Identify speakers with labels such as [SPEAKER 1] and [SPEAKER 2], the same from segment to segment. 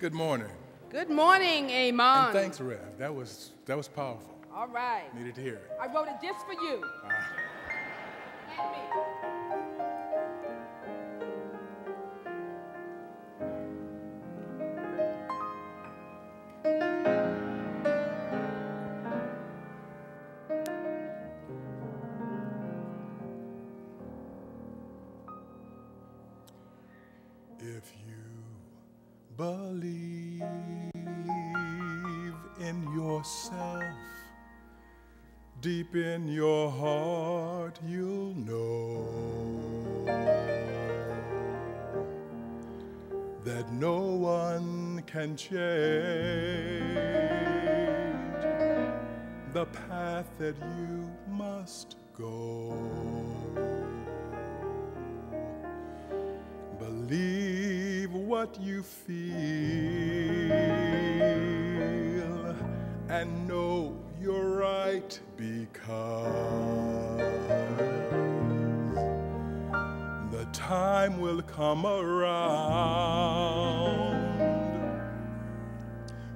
[SPEAKER 1] Good morning.
[SPEAKER 2] Good morning, Amon.
[SPEAKER 1] And thanks, Rev. That was that was powerful.
[SPEAKER 2] All right.
[SPEAKER 1] Needed to hear it.
[SPEAKER 2] I wrote it just for you. Me.
[SPEAKER 1] If you believe in yourself, deep in your heart, you'll know that no one can change the path that you must go. Believe what you feel and know you're right because the time will come around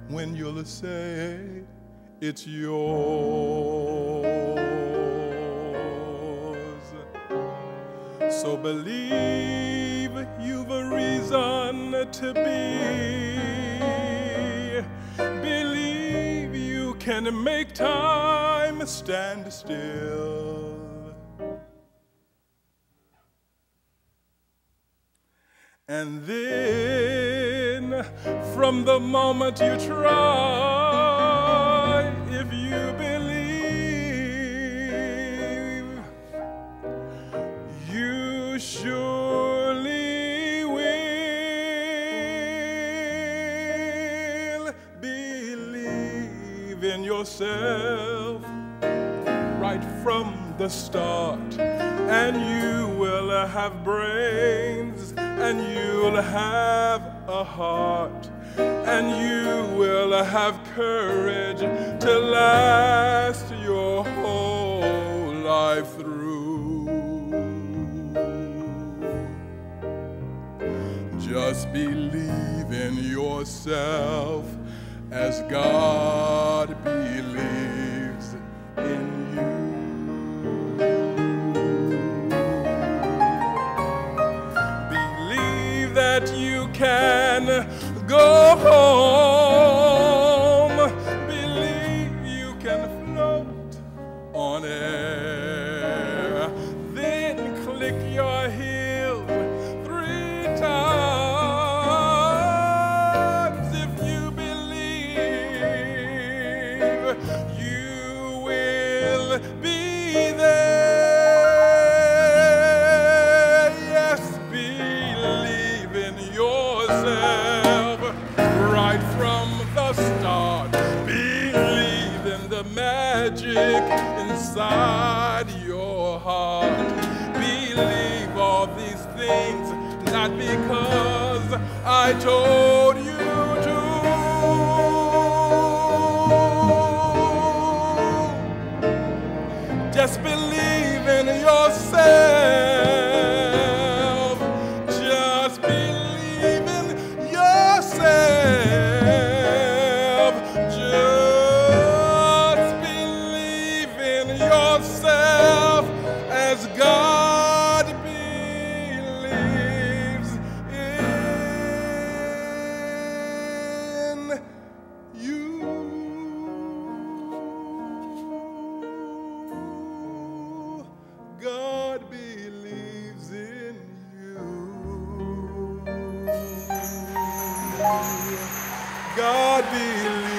[SPEAKER 1] when you'll say it's yours. So believe you've a reason to be. Believe you can make time stand still. And then, from the moment you try, yourself right from the start, and you will have brains, and you'll have a heart, and you will have courage to last your whole life through. Just believe in yourself as God go home. God believes.